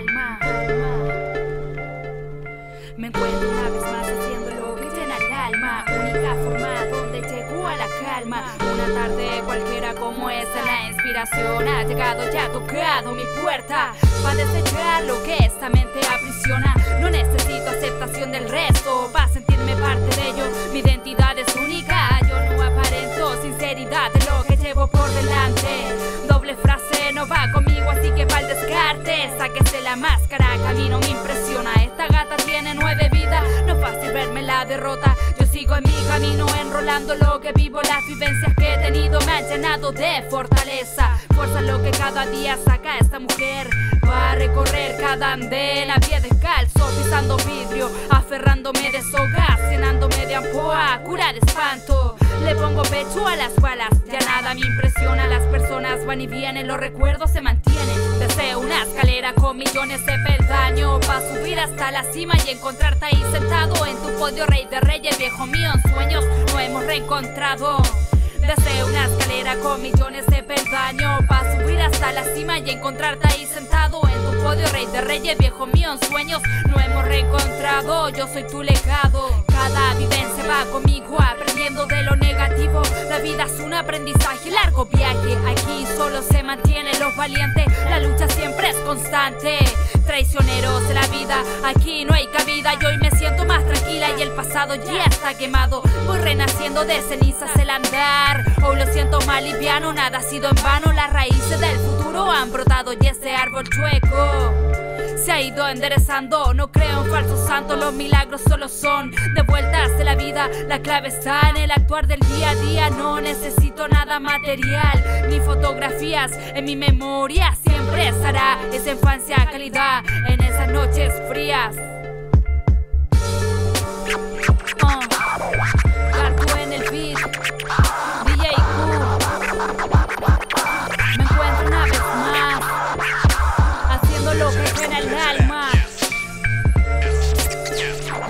alma. Me encuentro una vez más haciendo lo que llena el alma. Única forma donde llego a la calma. Una tarde cualquiera como esta, la inspiración ha llegado, ya ha tocado mi puerta. Para desechar lo que esta mente aprisiona. No necesito aceptación del resto. Para sentirme parte de ello, mi identidad es única. Yo no aparento sinceridad. Máscara, camino me impresiona. Esta gata tiene nueve vidas, no es fácil verme la derrota. Yo sigo en mi camino, enrolando lo que vivo, las vivencias que he tenido me han llenado de fortaleza. Fuerza lo que cada día saca esta mujer. Va a recorrer cada andén a pie descalzo, pisando vidrio, aferrándome de sogas, llenándome de ampoa, cura de espanto. Le pongo pecho a las balas, ya nada me impresiona. Las personas van y vienen, los recuerdos se mantienen. Deseo una escalera con millones de peldaños para subir hasta la cima y encontrarte ahí sentado en tu podio, rey de reyes, viejo mío. En sueños no hemos reencontrado. Deseo una escalera con millones de peldaños para subir hasta la cima y encontrarte ahí sentado en tu podio, rey de reyes, viejo mío. En sueños no hemos reencontrado. Yo soy tu legado. Cada vivencia va conmigo aprendiendo de lo vida es un aprendizaje, largo viaje. Aquí solo se mantienen los valientes. La lucha siempre es constante. Traicioneros de la vida, aquí no hay cabida. Y hoy me siento más tranquila y el pasado ya está quemado. Voy renaciendo de cenizas el andar. Hoy lo siento más liviano, nada ha sido en vano. Las raíces del futuro han brotado y ese árbol chueco se ha ido enderezando. No creo en falsos santos, los milagros solo son de vueltas de la vida. La clave está en el actuar del día a día. No necesito nada material ni fotografías. En mi memoria siempre estará esa infancia calidad en esas noches frías.